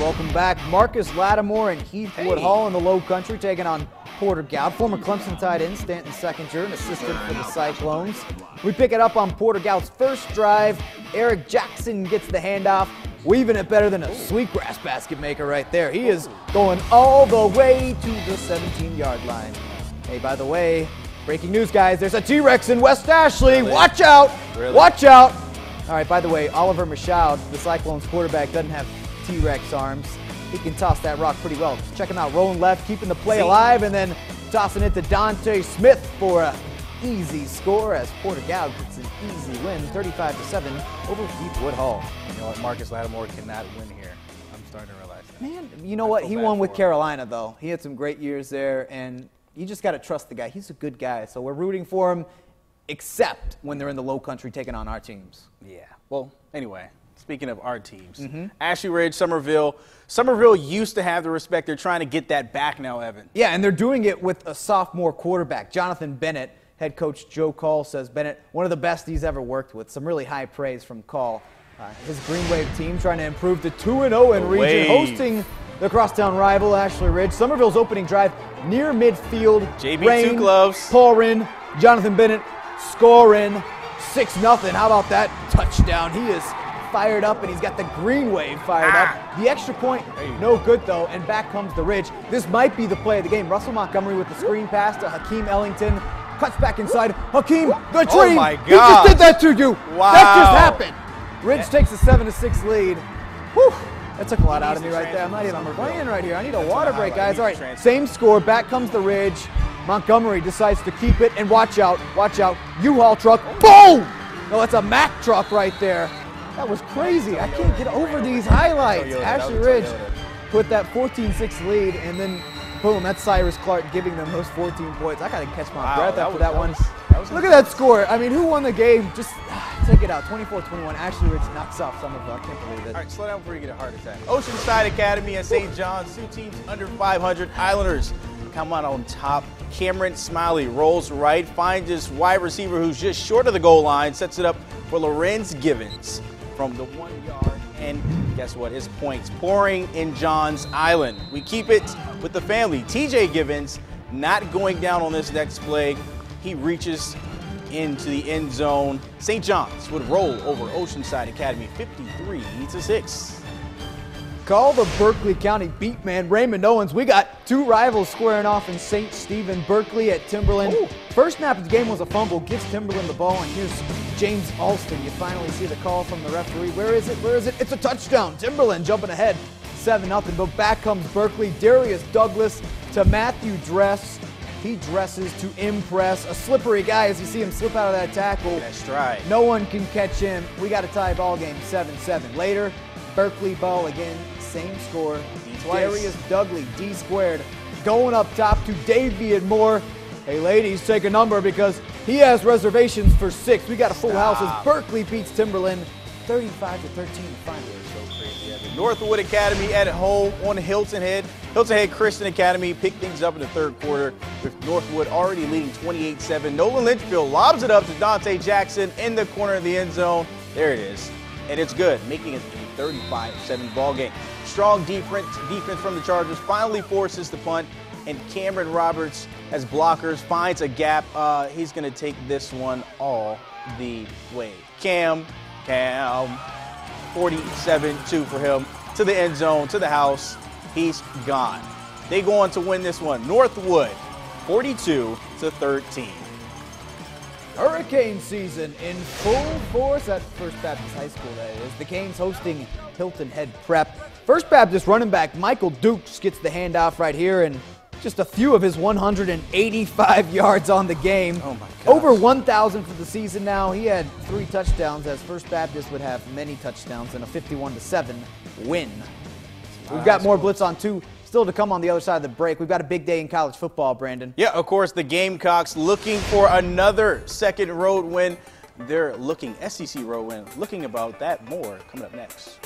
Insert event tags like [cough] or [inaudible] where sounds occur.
Welcome back. Marcus Lattimore and Heath Hey. Hall in the low country taking on Porter Gaud. Former Clemson tight end Stanton Seckinger, an assistant for the Cyclones. We pick it up on Porter Gaud's first drive. Eric Jackson gets the handoff, weaving it better than a sweetgrass basket maker right there. He is going all the way to the 17 yard line. Hey, by the way, breaking news, guys, there's a T Rex in West Ashley. Really? Watch out! Really? Watch out! All right, by the way, Oliver Michaud, the Cyclones quarterback, doesn't have T Rex arms. He can toss that rock pretty well. Check him out, rolling left, keeping the play alive, and then tossing it to Dante Smith for a easy score as Porter Gaud gets an easy win, 35 to 7 over Heathwood Hall. You know what? Marcus Lattimore cannot win here. I'm starting to realize that. Man, you know I what? He won with him. Carolina, though. He had some great years there, and you just got to trust the guy. He's a good guy, so we're rooting for him, except when they're in the low country taking on our teams. Yeah. Well, anyway, speaking of our teams, Mm-hmm. Ashley Ridge, Summerville. Summerville used to have the respect. They're trying to get that back now, Evan. Yeah, and they're doing it with a sophomore quarterback, Jonathan Bennett. Head coach Joe Call says Bennett, one of the best he's ever worked with. Some really high praise from Call. Uh, his Green Wave team trying to improve to 2 0 in region, hosting the crosstown rival, Ashley Ridge. Summerville's opening drive near midfield. JB Rain, two gloves. Pouring, Jonathan Bennett scoring 6 0. How about that touchdown? He is fired up and he's got the Green Wave fired Ah. up. The extra point, no good though, and back comes the Ridge. This might be the play of the game. Russell Montgomery with the screen pass to Hakeem Ellington. Cuts back inside. Hakeem, the dream. Oh dream. my He just did that to you. Wow. That just happened. Ridge takes a 7 to 6 lead. Whew. That took a lot out of me right there. I'm not even I'm from right here. I need a That's water break, guys. All right, same score. Back comes the Ridge. Montgomery decides to keep it, and watch out, watch out. U-Haul truck, boom! No, that's a Mack truck right there. That was crazy. I can't get over these highlights. Ashley Ridge put that 14-6 lead, and then boom, that's Cyrus Clark giving them those 14 points. I gotta catch my Wow, breath that after was- that, that one. was- that was Look at that score. I mean, who won the game? Just [sighs] ah, take it out. 24-21. Ashley Ridge knocks off Summerville. I can't believe it. All right, slow down before you get a heart attack. Oceanside Academy and St. John's, two teams under 500. Islanders come out on top. Cameron Smiley rolls right, finds his wide receiver who's just short of the goal line, sets it up for Lorenz Givens from the one yard. And guess what? His points pouring in John's Island. We keep it with the family. TJ Givens not going down on this next play. He reaches into the end zone. St. John's would roll over Oceanside Academy 53 to 6. Call the Berkeley County beat man, Raymond Owens. We got two rivals squaring off in St. Stephen, Berkeley at Timberland. First snap of the game was a fumble, gives Timberland the ball, and here's James Alston. You finally see the call from the referee. Where is it? Where is it? It's a touchdown. Timberland jumping ahead, 7 0. But back comes Berkeley. Darius Douglas to Matthew Dress. He dresses to impress. A slippery guy as you see him slip out of that tackle. That stride. No one can catch him. We got a tie ball game 7 7. Later, Berkeley ball again, same score. twice. Darius Dudley, D squared, going up top to Davian Moore. Hey, ladies, take a number because he has reservations for six. We got a full house as Berkeley beats Timberland 35 to 13 finally. Northwood Academy at home on Hilton Head. Hilton Head Christian Academy picked things up in the third quarter with Northwood already leading 28-7. Nolan Lynchfield lobs it up to Dante Jackson in the corner of the end zone. There it is. And it's good, making it a 35-7 ball game. Strong defense, defense from the Chargers finally forces the punt, and Cameron Roberts as blockers finds a gap. Uh, he's going to take this one all the way. Cam, Cam, 47-2 for him to the end zone, to the house. He's gone. They go on to win this one. Northwood, 42 to 13. Hurricane season in full force at First Baptist High School, that is. The Canes hosting Hilton Head Prep. First Baptist running back Michael Dukes gets the handoff right here and just a few of his 185 yards on the game. Oh my gosh. Over 1,000 for the season now. He had three touchdowns as First Baptist would have many touchdowns and a 51 7 win. We've got more blitz on two still to come on the other side of the break. We've got a big day in college football, Brandon. Yeah, of course, the Gamecocks looking for another second road win. They're looking, SEC road win, looking about that more coming up next.